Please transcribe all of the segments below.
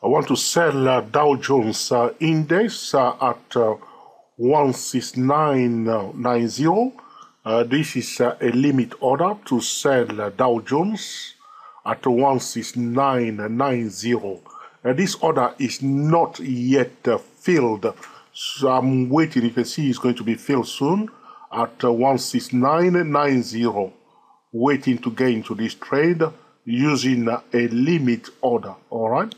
I want to sell uh, Dow Jones uh, index uh, at uh, 16990. Uh, this is a limit order to sell Dow Jones at 16990. Uh, this order is not yet uh, filled, so I'm waiting. You can see it's going to be filled soon at uh, 16990. Waiting to get into this trade using a limit order. All right.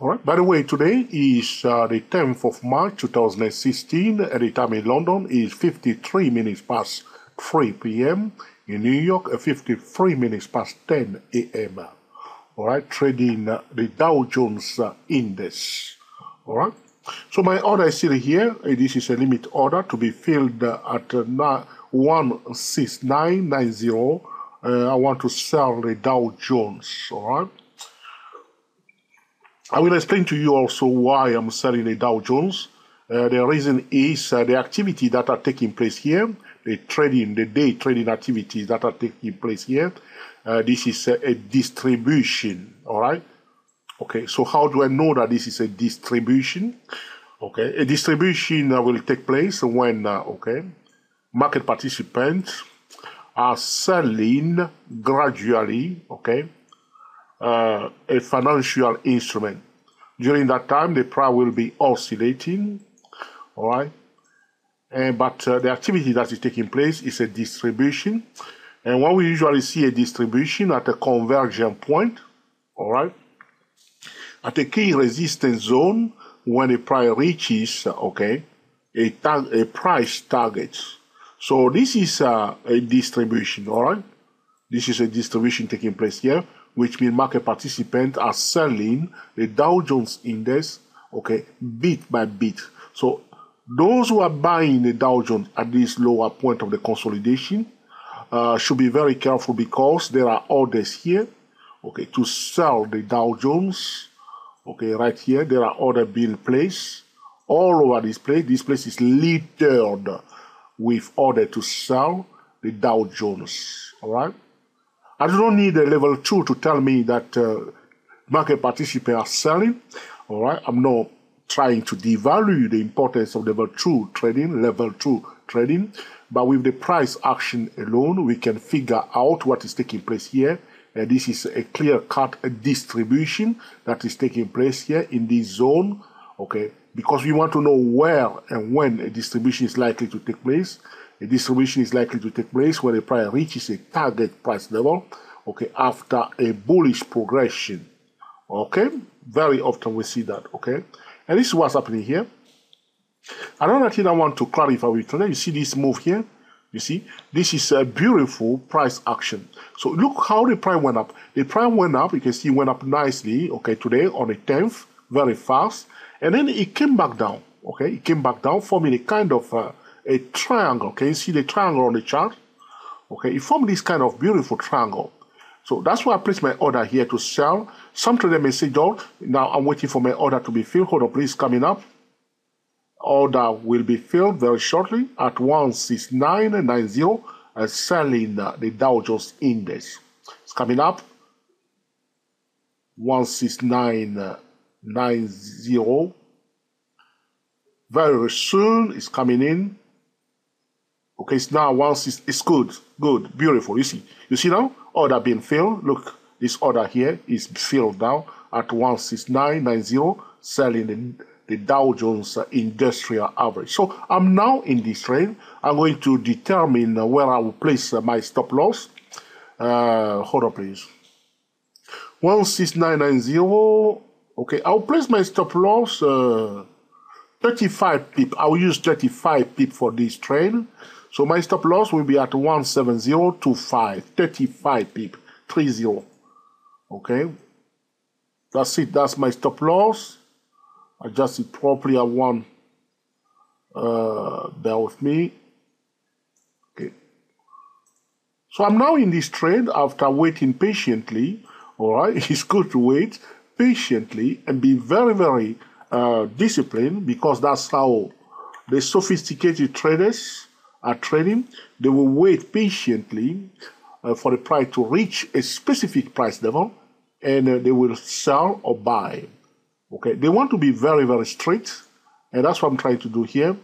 All right. By the way, today is uh, the 10th of March 2016, and the time in London is 53 minutes past 3 p.m. In New York, uh, 53 minutes past 10 a.m. All right, trading uh, the Dow Jones uh, Index. All right. So my order is still here. Uh, This is a limit order to be filled uh, at uh, 16990. Uh, I want to sell the Dow Jones. All right. I will explain to you also why I'm selling the Dow Jones. Uh, the reason is uh, the activity that are taking place here, the trading, the day trading activities that are taking place here. Uh, this is a, a distribution, all right? Okay, so how do I know that this is a distribution? Okay, a distribution will take place when, uh, okay, market participants are selling gradually, okay, uh, a financial instrument. During that time, the price will be oscillating, all right? And, but uh, the activity that is taking place is a distribution. And when we usually see a distribution at a convergent point, all right, at a key resistance zone, when the price reaches, okay, a, tag, a price target. So this is uh, a distribution, all right? This is a distribution taking place here, which means market participants are selling the Dow Jones index, okay, bit by bit. So those who are buying the Dow Jones at this lower point of the consolidation uh, should be very careful because there are orders here, okay, to sell the Dow Jones, okay, right here. There are orders being placed all over this place. This place is littered with order to sell the Dow Jones, all right? I do not need a level two to tell me that uh, market participants are selling. All right, I'm not trying to devalue the importance of level two trading, level two trading, but with the price action alone, we can figure out what is taking place here. And this is a clear cut distribution that is taking place here in this zone. Okay, because we want to know where and when a distribution is likely to take place. A distribution is likely to take place when the price reaches a target price level, okay, after a bullish progression. Okay, very often we see that, okay, and this is what's happening here. Another thing I want to clarify with you, you see this move here. You see, this is a beautiful price action. So look how the price went up. The price went up. You can see went up nicely. Okay, today on the 10th, very fast, and then it came back down. Okay, it came back down, forming a kind of uh, a triangle. Can you see the triangle on the chart? Okay, it formed this kind of beautiful triangle. So that's why I placed my order here to sell. Some trader may say, John, now I'm waiting for my order to be filled. Hold on, please, coming up. Order will be filled very shortly at 16990 and selling the Dow Jones Index. It's coming up. 16990. Very soon it's coming in. Okay, it's now once it's, it's good, good, beautiful. You see, you see now order being filled. Look, this order here is filled now at 16990, selling the, the Dow Jones Industrial Average. So I'm now in this trade. I'm going to determine where I will place my stop loss. Uh, hold on, please. 16990. Okay, I'll place my stop loss. Uh, 35 pip. I'll use 35 pip for this trade. So my stop loss will be at 17025. 35 pip. 30. Okay. That's it. That's my stop loss. Adjust it properly at one. Uh, bear with me. Okay. So I'm now in this trade after waiting patiently. All right. It's good to wait patiently and be very, very uh, disciplined because that's how the sophisticated traders are trading. They will wait patiently uh, for the price to reach a specific price level and uh, they will sell or buy. Okay, they want to be very, very strict, and that's what I'm trying to do here,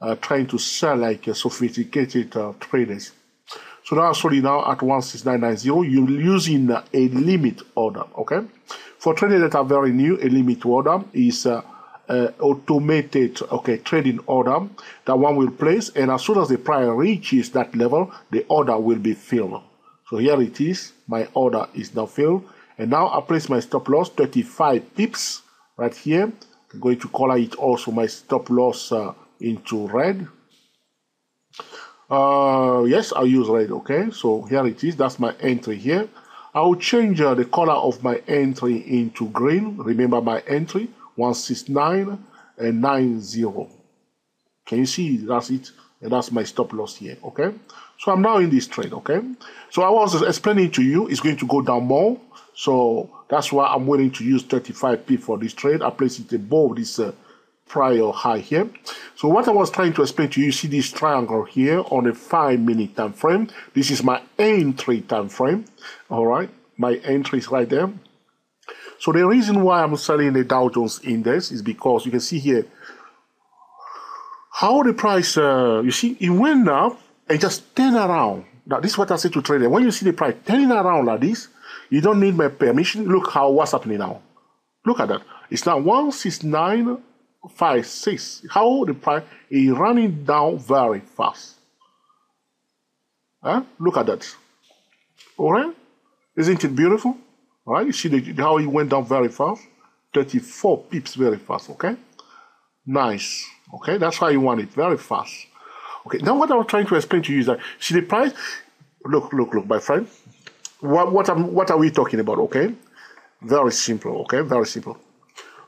uh, trying to sell like a sophisticated uh, traders. So now, sorry, now at 16990, you're using a limit order, okay? For traders that are very new, a limit order is uh, automated, okay, trading order that one will place, and as soon as the price reaches that level, the order will be filled. So here it is, my order is now filled, and now I place my stop loss, 35 pips, right here. I'm going to color it also my stop loss uh, into red. Uh, yes, I'll use red, okay? So here it is, that's my entry here. I'll change uh, the color of my entry into green. Remember my entry, 169 and 90. Can you see, that's it? And that's my stop loss here, okay? So I'm now in this trade, okay? So I was explaining to you, it's going to go down more. So that's why I'm willing to use 35p for this trade. I place it above this uh, prior high here. So what I was trying to explain to you, you see this triangle here on a five minute time frame. This is my entry time frame. All right, my entry is right there. So the reason why I'm selling the Dow Jones index is because you can see here how the price, uh, you see, it went up and just turn around. Now, this is what I say to traders. When you see the price turning around like this, you don't need my permission. Look how what's happening now. Look at that. It's now 16956. How the price is running down very fast. Huh? Look at that. All right? Isn't it beautiful? Right? You see the, how it went down very fast? 34 pips very fast, okay? Nice. Okay, that's why you want it very fast. Okay, now what I was trying to explain to you is that see the price. Look, look, look, my friend what what, am, what are we talking about? Okay, very simple. Okay, very simple.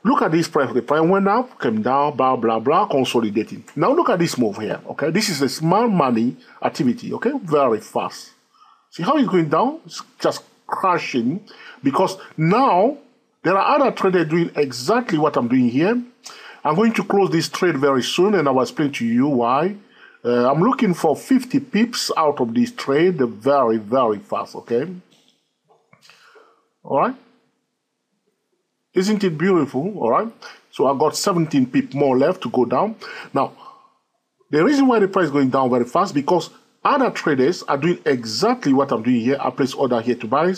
Look at this price. The price went up, came down, blah blah blah, consolidating. Now look at this move here. Okay, this is a small money activity. Okay, very fast. See how it's going down? It's just crashing because now there are other traders doing exactly what I'm doing here. I'm going to close this trade very soon, and I will explain to you why. Uh, I'm looking for 50 pips out of this trade very, very fast, okay? All right? Isn't it beautiful? All right? So I got 17 pip more left to go down. Now, the reason why the price is going down very fast because other traders are doing exactly what I'm doing here. I place order here to buy.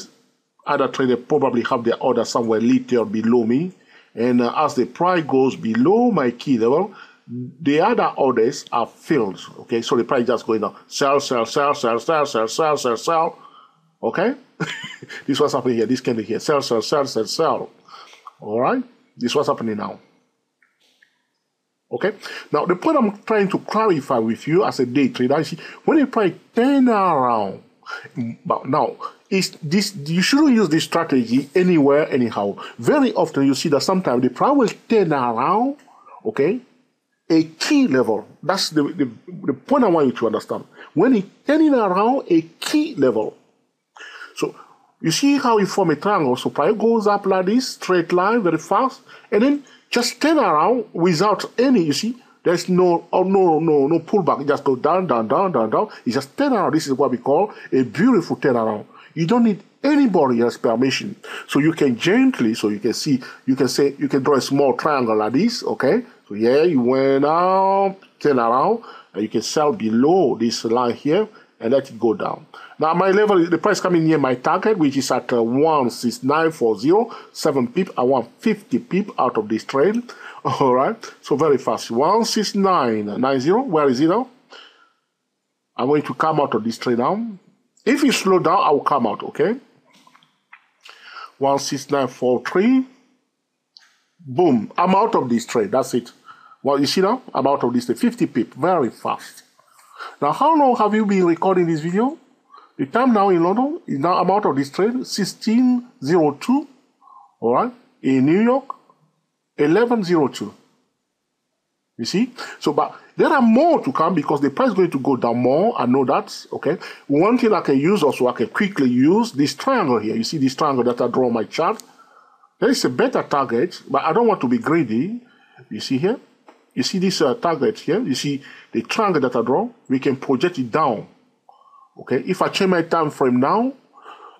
Other traders probably have their order somewhere little below me. And uh, as the price goes below my key level, the other orders are filled. Okay, so the price just going down. Sell, sell, sell, sell, sell, sell, sell, sell, sell. Okay? this was happening here, this candle here. Sell, sell, sell, sell, sell. All right? This was happening now. Okay? Now, the point I'm trying to clarify with you as a day trader is when the price turn around, but now, is this you shouldn't use this strategy anywhere, anyhow. Very often you see that sometimes the price will turn around, okay, a key level. That's the, the, the point I want you to understand. When it's turning around a key level, so you see how you form a triangle. So pi goes up like this, straight line, very fast, and then just turn around without any, you see, there's no, oh, no, no, no pullback. It just go down, down, down, down, down. It just turn around. This is what we call a beautiful turnaround. You don't need anybody else's permission. So you can gently, so you can see, you can say, you can draw a small triangle like this, okay? So yeah, you went out, turn around, and you can sell below this line here, and let it go down. Now my level, the price coming near my target, which is at uh, 16940, 7 pip. I want 50 pip out of this trade. All right, so very fast. 16990, where is it now? I'm going to come out of this trade now. If you slow down, I will come out, okay? 16943. Boom, I'm out of this trade. That's it. Well, you see now, I'm out of this trade. 50 pip, very fast. Now, how long have you been recording this video? The time now in London is now I'm of this trade, 1602, all right, in New York, 1102. You see? So, but there are more to come because the price is going to go down more. I know that, okay? One thing I can use also, I can quickly use this triangle here. You see this triangle that I draw on my chart? There is a better target, but I don't want to be greedy. You see here? You see this uh, target here? You see the triangle that I draw? We can project it down. Okay, if I change my time frame now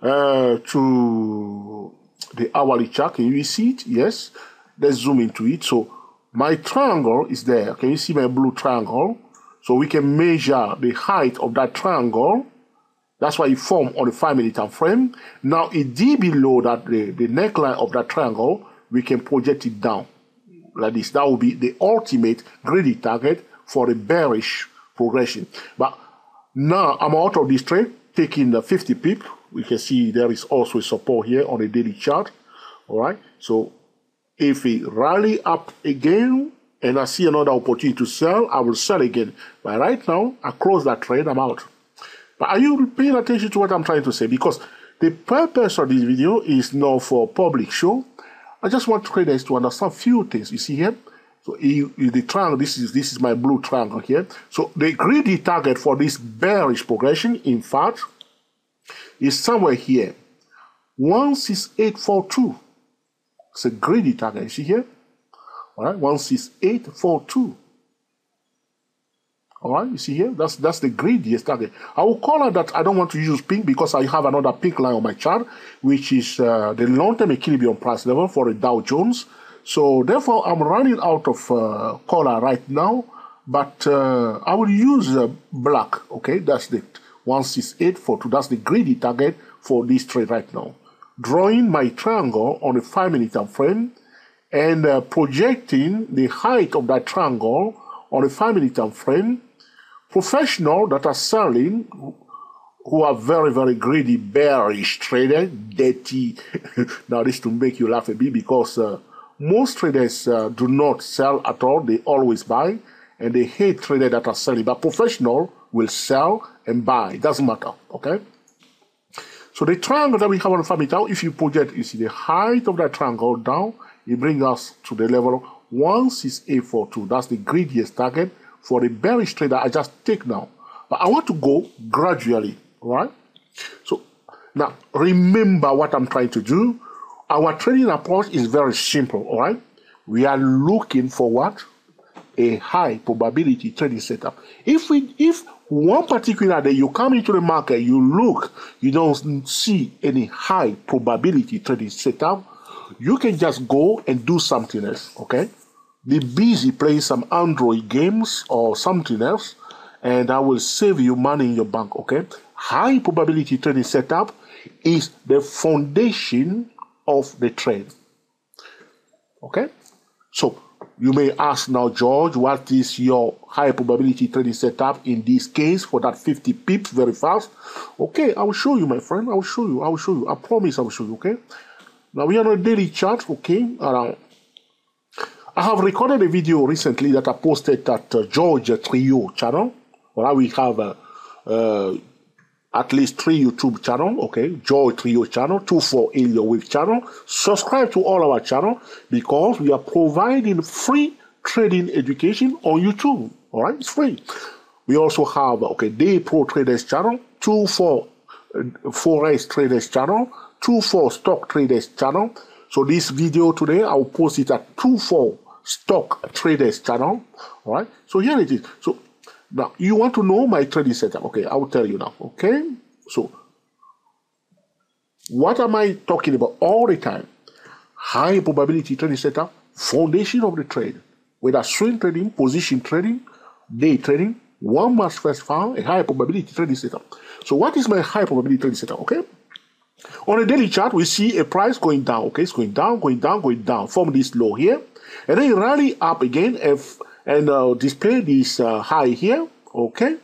uh, to the hourly chart, can you see it? Yes. let's zoom into it. So my triangle is there. Can you see my blue triangle? So we can measure the height of that triangle. That's why it formed on the 5 minute time frame. Now a D below that the, the neckline of that triangle, we can project it down like this. That will be the ultimate greedy target for a bearish progression. But now I'm out of this trade, taking the 50 pip. We can see there is also a support here on the daily chart. All right. So if we rally up again, and I see another opportunity to sell, I will sell again. But right now, I close that trade, I'm out. But are you paying attention to what I'm trying to say? Because the purpose of this video is not for public show. I just want traders to understand a few things. You see here? So the triangle, this is this is my blue triangle here. So the greedy target for this bearish progression, in fact, is somewhere here. 16842. It's a greedy target. You see here? All right, 16842. All right, you see here? That's that's the greediest target. I will call that I don't want to use pink because I have another pink line on my chart, which is uh, the long-term equilibrium price level for the Dow Jones. So therefore, I'm running out of uh, color right now, but uh, I will use uh, black. Okay, that's the 16842. That's the greedy target for this trade right now. Drawing my triangle on a five-minute time frame and uh, projecting the height of that triangle on a five minute time frame, professionals that are selling who are very, very greedy, bearish traders, dirty. now, this to make you laugh a bit because uh, most traders uh, do not sell at all. They always buy and they hate traders that are selling. But professional will sell and buy. It doesn't matter. Okay. So the triangle that we have on five if you project, you see the height of that triangle down, it brings us to the level 16842. That's the greediest target for the bearish trader I just take now. But I want to go gradually, right? So now remember what I'm trying to do. Our trading approach is very simple, all right? We are looking for what? A high probability trading setup. If we if one particular day you come into the market, you look, you don't see any high probability trading setup, you can just go and do something else, okay? Be busy playing some Android games or something else, and I will save you money in your bank, okay? High probability trading setup is the foundation of the trade, okay? So you may ask now, George, what is your high probability trading setup in this case for that 50 pips very fast? Okay, I will show you, my friend. I will show you. I will show you. I promise I will show you, okay? Now we are on a daily chart, okay? Uh, I have recorded a video recently that I posted at uh, George Trio channel. Well, we have uh, uh, at least three YouTube channel, okay? George Trio channel, two for Elliott Wave channel. Subscribe to all our channel because we are providing free trading education on YouTube. All right, it's free. We also have okay Day Pro Traders channel, two for uh, Forex Traders channel, two for stock traders channel. So this video today, I'll post it at two for stock traders channel. All right. So here it is. So now you want to know my trading setup. Okay, I will tell you now. Okay. So what am I talking about all the time? High probability trading setup, foundation of the trade, whether swing trading, position trading, day trading, one must first find a high probability trading setup. So what is my high probability trading setup? Okay. On a daily chart, we see a price going down. Okay, it's going down, going down, going down from this low here, and then rally up again if, and uh, display this uh, high here. Okay,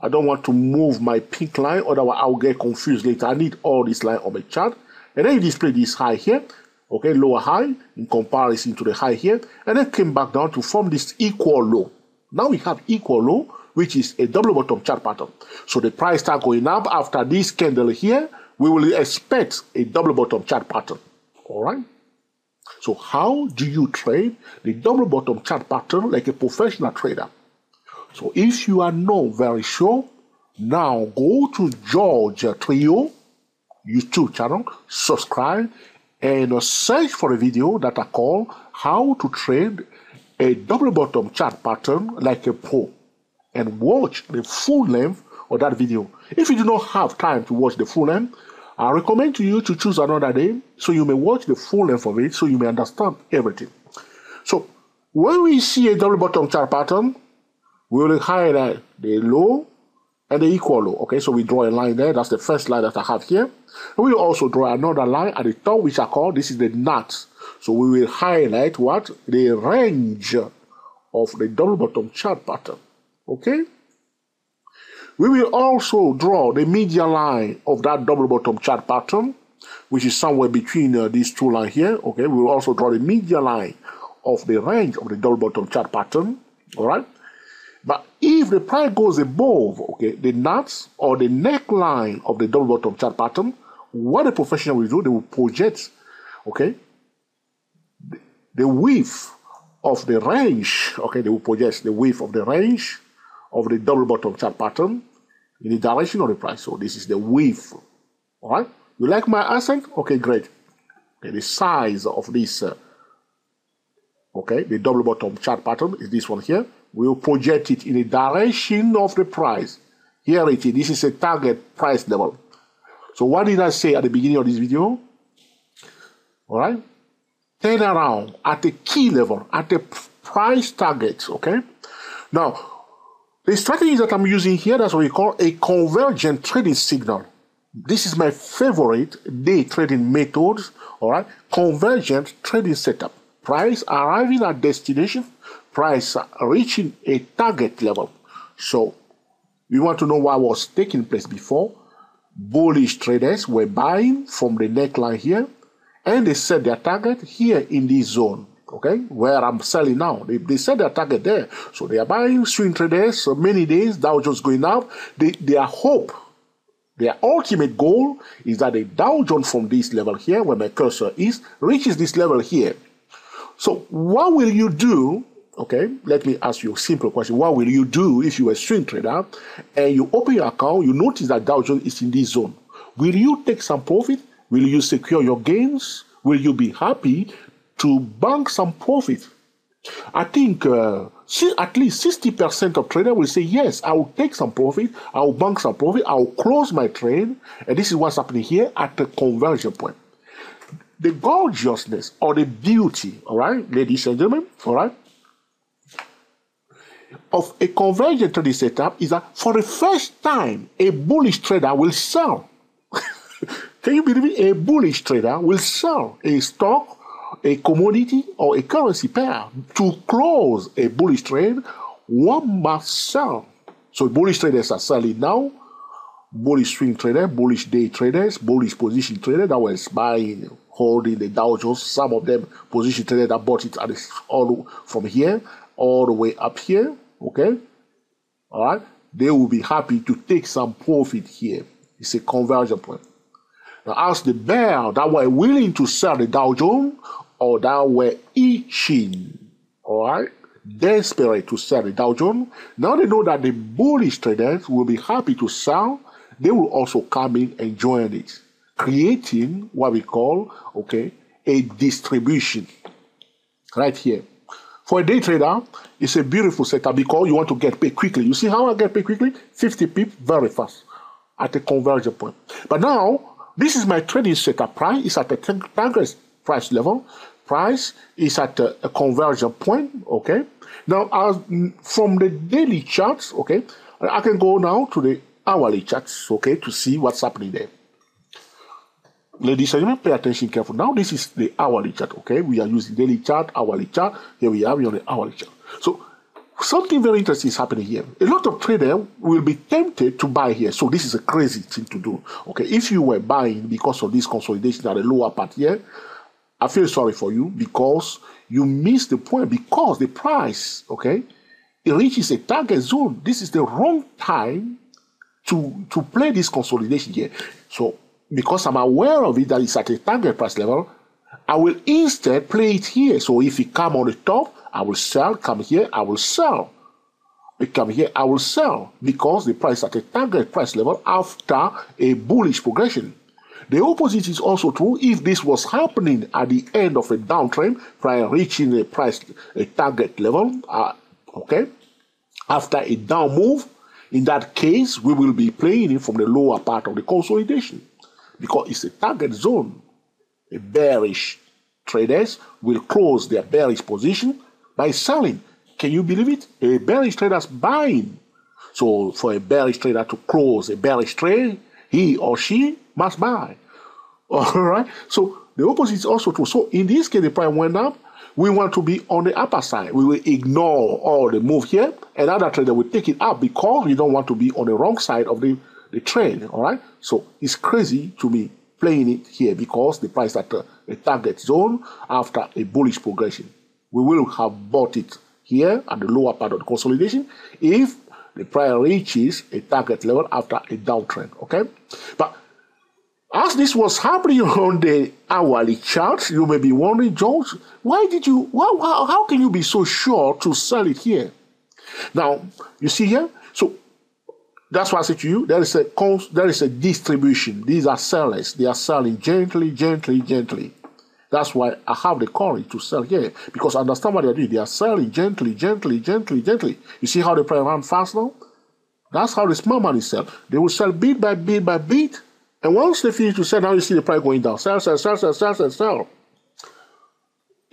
I don't want to move my pink line, otherwise I'll get confused later. I need all this line on my chart, and then you display this high here. Okay, lower high in comparison to the high here, and then came back down to form this equal low. Now we have equal low, which is a double bottom chart pattern. So the price start going up after this candle here we will expect a double bottom chart pattern. All right. So how do you trade the double bottom chart pattern like a professional trader? So if you are not very sure, now go to George Trio YouTube channel, subscribe, and search for a video that I call How to Trade a Double Bottom Chart Pattern like a Pro and watch the full length of that video. If you do not have time to watch the full length, I recommend to you to choose another day so you may watch the full length of it so you may understand everything. So when we see a double bottom chart pattern, we will highlight the low and the equal low. Okay, so we draw a line there. That's the first line that I have here. And we will also draw another line at the top, which I call this is the NAT. So we will highlight what? The range of the double bottom chart pattern. Okay? We will also draw the median line of that double bottom chart pattern, which is somewhere between uh, these two lines here. Okay, we will also draw the median line of the range of the double bottom chart pattern. All right. But if the price goes above, okay, the nuts or the neckline of the double bottom chart pattern, what the professional will do, they will project, okay, the, the width of the range, okay, they will project the width of the range of the double bottom chart pattern in the direction of the price. So this is the wave. All right. You like my accent? Okay, great. Okay, the size of this, uh, okay, the double bottom chart pattern is this one here. We'll project it in the direction of the price. Here it is. This is a target price level. So what did I say at the beginning of this video? All right. Turn around at the key level, at the price target. Okay. Now, the strategy that I'm using here, that's what we call a convergent trading signal. This is my favorite day trading method, all right? Convergent trading setup. Price arriving at destination, price reaching a target level. So, we want to know what was taking place before. Bullish traders were buying from the neckline here, and they set their target here in this zone okay, where I'm selling now. They, they set their target there. So they are buying swing traders so many days, Dow Jones going up. They, their hope, their ultimate goal is that the Dow Jones from this level here, where my cursor is, reaches this level here. So what will you do? Okay, let me ask you a simple question. What will you do if you are a swing trader and you open your account, you notice that Dow Jones is in this zone? Will you take some profit? Will you secure your gains? Will you be happy to bank some profit. I think uh, at least 60% of traders will say, yes, I will take some profit, I will bank some profit, I will close my trade. And this is what's happening here at the conversion point. The gorgeousness or the beauty, all right, ladies and gentlemen, all right, of a conversion trading setup is that for the first time, a bullish trader will sell. Can you believe it? A bullish trader will sell a stock a commodity or a currency pair to close a bullish trade, one must sell. So bullish traders are selling now. Bullish swing traders, bullish day traders, bullish position traders that was buying, holding the Dow Jones. Some of them position traders that bought it at all from here all the way up here. Okay, all right. They will be happy to take some profit here. It's a conversion point. Now, as the bear that were willing to sell the Dow Jones or that were itching, all right, desperate to sell the Dow Jones, now they know that the bullish traders will be happy to sell. They will also come in and join it, creating what we call, okay, a distribution right here. For a day trader, it's a beautiful setup because you want to get paid quickly. You see how I get paid quickly? 50 pips very fast at the conversion point. But now, this is my trading setup price. It's at the target price level. Price is at a, a conversion point, okay? Now, as, from the daily charts, okay, I can go now to the hourly charts, okay, to see what's happening there. Ladies and gentlemen, pay attention carefully. Now, this is the hourly chart, okay? We are using daily chart, hourly chart. Here we are, we are on the hourly chart. So, something very interesting is happening here. A lot of traders will be tempted to buy here. So, this is a crazy thing to do, okay? If you were buying because of this consolidation at the lower part here, I feel sorry for you because you missed the point because the price, okay, it reaches a target zone. This is the wrong time to to play this consolidation here. So because I'm aware of it that it's at a target price level, I will instead play it here. So if it come on the top, I will sell. Come here, I will sell. It come here, I will sell because the price at a target price level after a bullish progression. The opposite is also true if this was happening at the end of a downtrend prior reaching a price a target level. Uh, okay, after a down move, in that case, we will be playing it from the lower part of the consolidation. because it's a target zone. A bearish traders will close their bearish position by selling. Can you believe it? A bearish trader's buying. So for a bearish trader to close a bearish trade, he or she must buy. All right. So the opposite is also true. So in this case, the price went up. We want to be on the upper side. We will ignore all the move here. Another trader will take it up because we don't want to be on the wrong side of the, the trade. All right. So it's crazy to me playing it here because the price at a target zone after a bullish progression. We will have bought it here at the lower part of the consolidation if the price reaches a target level after a downtrend. Okay. But as this was happening on the hourly chart, you may be wondering, George, why did you, how, how can you be so sure to sell it here? Now, you see here, so that's why I said to you, there is a there is a distribution. These are sellers. They are selling gently, gently, gently. That's why I have the courage to sell here because I understand what they're doing. They are selling gently, gently, gently, gently. You see how they play around fast now? That's how the small money sell. They will sell bit by bit by bit and once they finish to sell, now you see the price going down. Sell, sell, sell, sell, sell, sell, sell.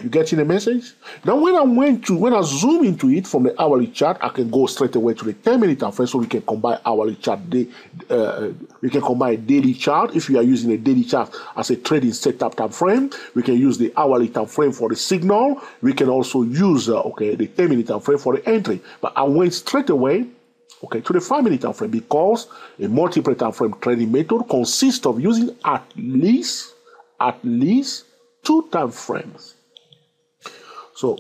You getting the message? Now, when I went to, when I zoom into it from the hourly chart, I can go straight away to the 10 minute time frame so we can combine hourly chart, day, uh, we can combine daily chart. If you are using a daily chart as a trading setup time frame, we can use the hourly time frame for the signal. We can also use, uh, okay, the 10 minute time frame for the entry. But I went straight away okay, to the minute time frame because a multiple time frame trading method consists of using at least at least two time frames. So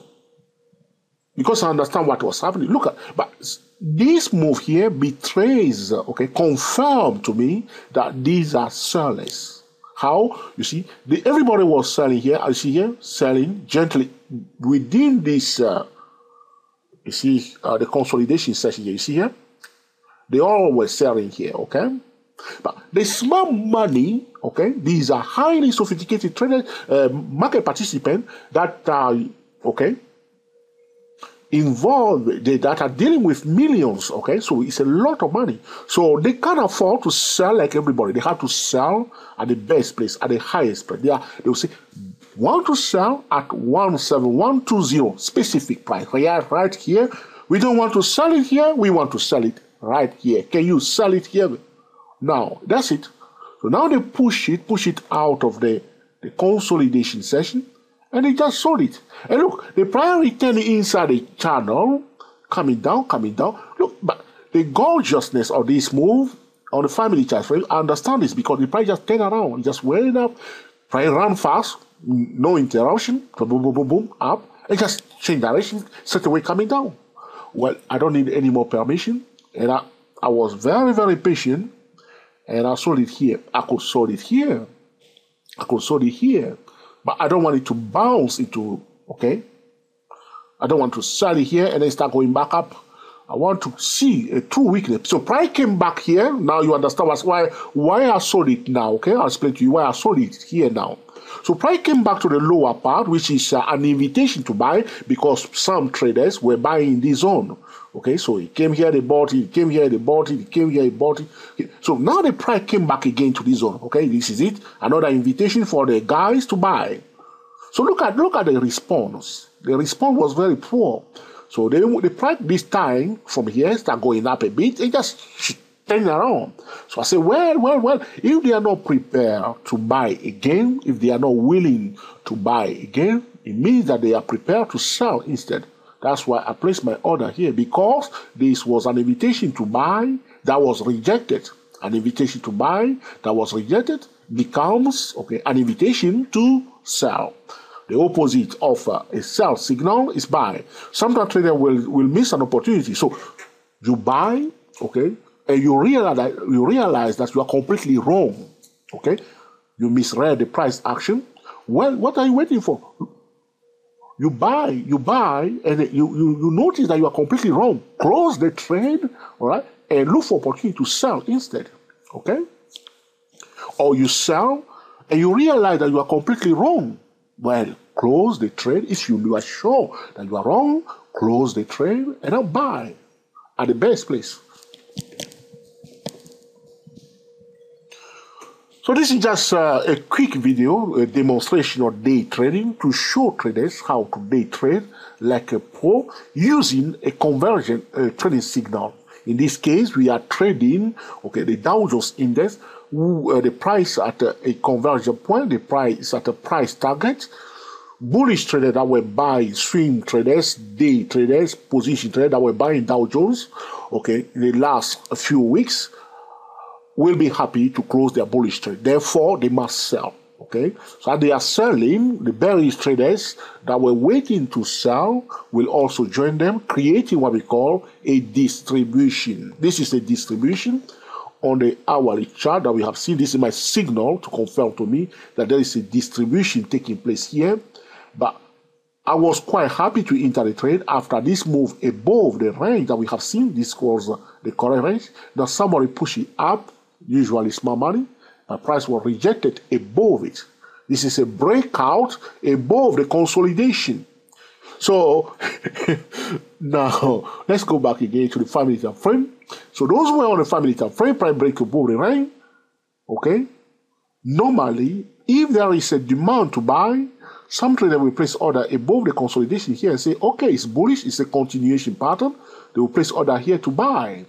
because I understand what was happening, look at but this move here betrays, okay, confirm to me that these are sellers. How you see, the, everybody was selling here. I see here selling gently within this. Uh, you see uh, the consolidation session here. You see here they all were selling here, okay? But the small money, okay, these are highly sophisticated traders, uh, market participants that are, okay, involved, they, that are dealing with millions, okay? So it's a lot of money. So they can't afford to sell like everybody. They have to sell at the best place, at the highest price. They, are, they will say, want to sell at 17120 specific price. Right, right here. We don't want to sell it here. We want to sell it right here. Can you sell it here? Now, that's it. So now they push it, push it out of the, the consolidation session, and they just sold it. And look, the prior return inside the channel, coming down, coming down. Look, but the gorgeousness of this move on the family chart frame, I understand this because the price just turned around, just went up, price ran fast, no interruption, boom, boom, boom, boom, up, and just change direction, straight away coming down. Well, I don't need any more permission. And I, I was very, very patient and I sold it here. I could sold it here. I could sold it here. But I don't want it to bounce into, okay? I don't want to sell it here and then start going back up. I want to see a true weakness. So price came back here. Now you understand why why I sold it now. Okay, I'll explain to you why I sold it here now. So price came back to the lower part, which is uh, an invitation to buy because some traders were buying this zone. Okay, so he came here, they bought it, he came here, they bought it, he came here, he bought it. Okay. So now the price came back again to this zone. Okay, this is it. Another invitation for the guys to buy. So look at look at the response. The response was very poor. So they, the price this time from here start going up a bit. It just turn around. So I say, well, well, well, if they are not prepared to buy again, if they are not willing to buy again, it means that they are prepared to sell instead. That's why I placed my order here because this was an invitation to buy that was rejected. An invitation to buy that was rejected becomes okay an invitation to sell. The opposite of uh, a sell signal is buy. Sometimes trader will, will miss an opportunity. So you buy, okay, you realize that you realize that you are completely wrong. Okay, you misread the price action. Well, what are you waiting for? You buy, you buy, and you, you, you notice that you are completely wrong. Close the trade, all right, and look for opportunity to sell instead. Okay? Or you sell and you realize that you are completely wrong. Well, close the trade. If you are sure that you are wrong, close the trade and now buy at the best place. So this is just uh, a quick video, a demonstration of day trading to show traders how to day trade like a pro using a convergent uh, trading signal. In this case, we are trading, okay, the Dow Jones Index, who, uh, the price at a, conversion point, the price at a price target, bullish traders that were buying swing traders, day traders, position traders that were buying Dow Jones, okay, in the last few weeks, will be happy to close their bullish trade. Therefore, they must sell. Okay, so they are selling, the bearish traders that were waiting to sell will also join them, creating what we call a distribution. This is a distribution on the hourly chart that we have seen. This is my signal to confirm to me that there is a distribution taking place here. But I was quite happy to enter the trade after this move above the range that we have seen. This was the correct range. Now somebody push it up, usually small money the price was rejected above it. This is a breakout above the consolidation. So now let's go back again to the five minute time frame. So those who are on the five minute time frame, price break above the line. Okay. Normally, if there is a demand to buy, some trader will place order above the consolidation here and say, okay, it's bullish, it's a continuation pattern. They will place order here to buy.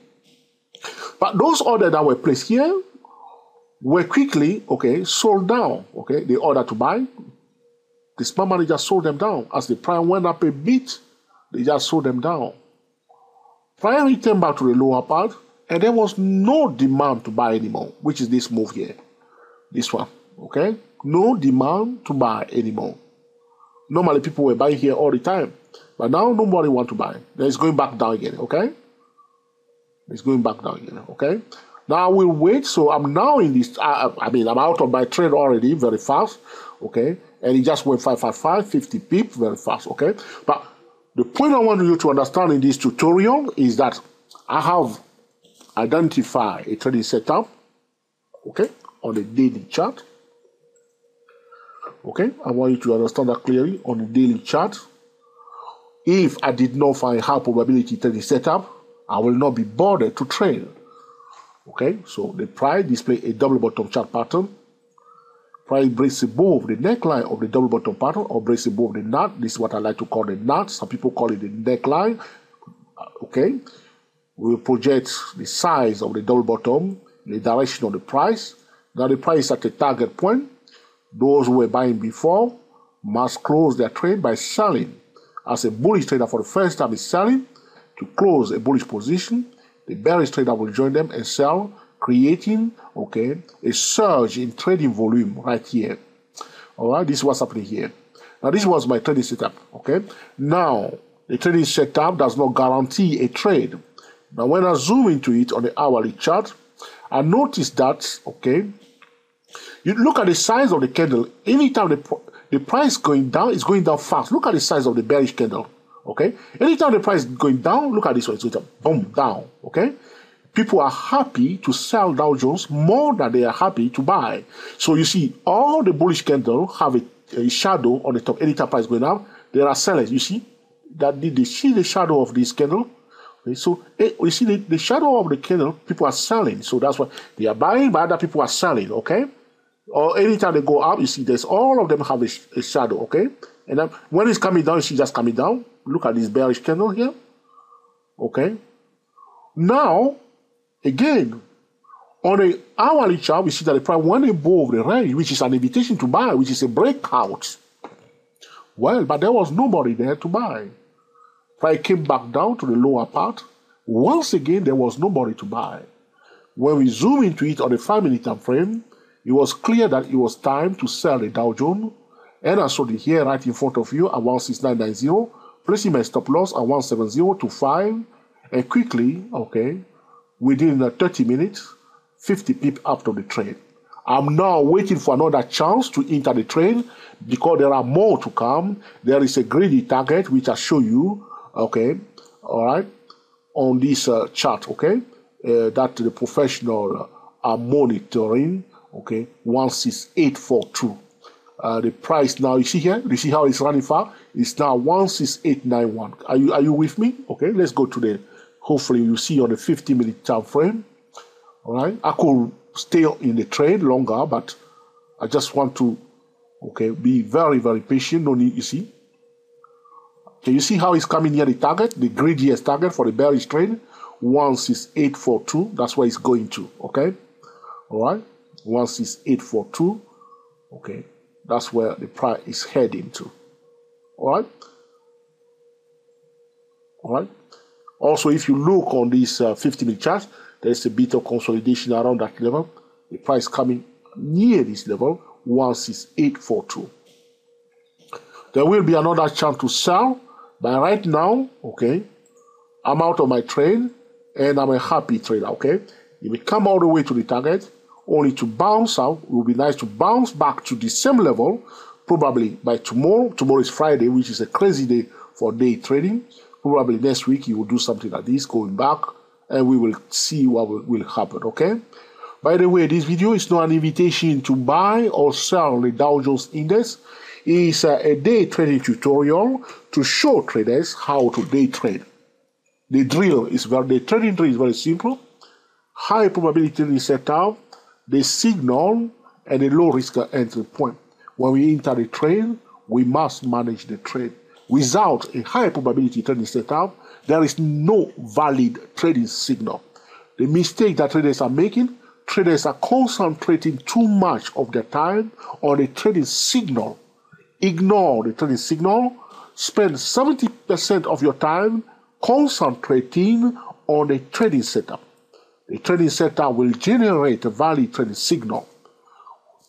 But those orders that were placed here were quickly, okay, sold down, okay, the order to buy. The smart manager sold them down. As the price went up a bit, they just sold them down. Price returned back to the lower part, and there was no demand to buy anymore, which is this move here. This one, okay? No demand to buy anymore. Normally people were buying here all the time, but now nobody want to buy. Then it's going back down again, okay? It's going back down again, okay? Now I will wait. So I'm now in this. I, I mean, I'm out of my trade already very fast. Okay. And it just went 555, 50 pip very fast. Okay. But the point I want you to understand in this tutorial is that I have identified a trading setup. Okay. On the daily chart. Okay. I want you to understand that clearly on the daily chart. If I did not find high probability trading setup, I will not be bothered to trade. Okay, so the price display a double bottom chart pattern. Price breaks above the neckline of the double bottom pattern or breaks above the knot. This is what I like to call the knot. Some people call it the neckline. Uh, okay, we will project the size of the double bottom, the direction of the price. Now the price at the target point. Those who were buying before must close their trade by selling. As a bullish trader for the first time is selling to close a bullish position the bearish trader will join them and sell, creating okay a surge in trading volume right here. All right, this is what's happening here. Now this was my trading setup. Okay, now the trading setup does not guarantee a trade. Now when I zoom into it on the hourly chart, I notice that okay, you look at the size of the candle. Anytime the the price going down is going down fast. Look at the size of the bearish candle. Okay. Anytime the price is going down, look at this one. It's going to boom down. Okay. People are happy to sell Dow Jones more than they are happy to buy. So you see, all the bullish candles have a, a shadow on the top. Anytime price going up, there are sellers. You see that did they see the shadow of this candle. Okay, so eh, you see the, the shadow of the candle, people are selling. So that's why they are buying, but other people are selling. Okay. Or anytime they go up, you see there's all of them have a, a shadow. Okay. And then when it's coming down, you see just coming down. Look at this bearish candle here. Okay. Now, again, on the hourly chart, we see that the price went above the range, which is an invitation to buy, which is a breakout. Well, but there was nobody there to buy. Price came back down to the lower part. Once again, there was nobody to buy. When we zoom into it on the five minute time frame, it was clear that it was time to sell the Dow Jones. And I saw it here right in front of you at 16990 placing my stop loss at 170 to 5 and quickly, okay, within 30 minutes, 50 pip after the trade. I'm now waiting for another chance to enter the trade because there are more to come. There is a greedy target which I show you, okay, all right, on this uh, chart, okay, uh, that the professional are monitoring, okay, 16842. Uh, the price now, you see here, you see how it's running far? It's now 16891. Are you, are you with me? Okay, let's go to the, hopefully you see on the 50 minute time frame. All right, I could stay in the trade longer, but I just want to, okay, be very, very patient. No need, you see. Okay, you see how it's coming near the target, the greediest target for the bearish trade? Once it's 842, that's where it's going to, okay? All right. Once it's 842, okay, that's where the price is heading to. All right. All right. Also, if you look on this uh, 50 minute chart, there's a bit of consolidation around that level. The price coming near this level once it's 842. There will be another chance to sell, but right now, okay, I'm out of my trade and I'm a happy trader, okay? If we come all the way to the target, only to bounce out, it will be nice to bounce back to the same level, probably by tomorrow. Tomorrow is Friday, which is a crazy day for day trading. Probably next week you will do something like this, going back, and we will see what will, will happen, okay? By the way, this video is not an invitation to buy or sell the Dow Jones Index. It is a, a day trading tutorial to show traders how to day trade. The drill is very, the trading drill is very simple. High probability setup, the signal, and a low risk entry point. When we enter the trade, we must manage the trade. Without a high probability trading setup, there is no valid trading signal. The mistake that traders are making, traders are concentrating too much of their time on a trading signal. Ignore the trading signal, spend 70% of your time concentrating on a trading setup. The trading setup will generate a valid trading signal.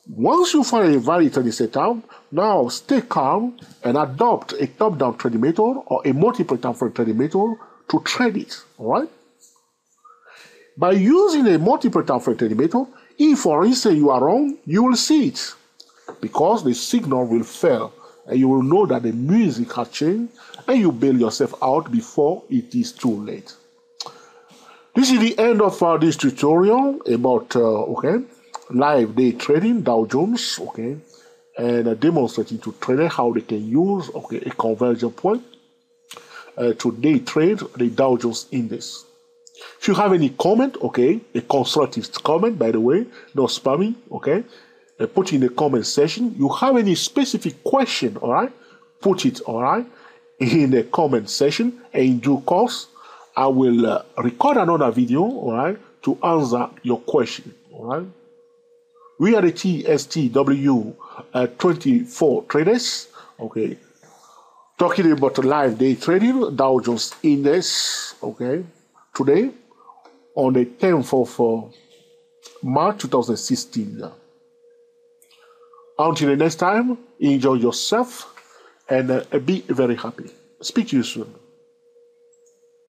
Once you find a valid trading setup, now stay calm and adopt a top-down trading method or a frame trading method to trade it. All right. By using a frame trading method, if for instance you are wrong, you will see it because the signal will fail and you will know that the music has changed and you bail yourself out before it is too late. This is the end of uh, this tutorial about uh, okay live day trading Dow Jones okay and demonstrating to traders how they can use okay a conversion point uh, to day trade the Dow Jones index. If you have any comment, okay, a constructive comment by the way, no spamming, okay, uh, put in the comment section. You have any specific question, all right, put it all right in the comment section and in due course I will uh, record another video, all right, to answer your question, all right. We are the TSTW uh, 24 traders, okay, talking about live day trading, Dow Jones Index, okay, today on the 10th of uh, March 2016. Until the next time, enjoy yourself and uh, be very happy. Speak to you soon.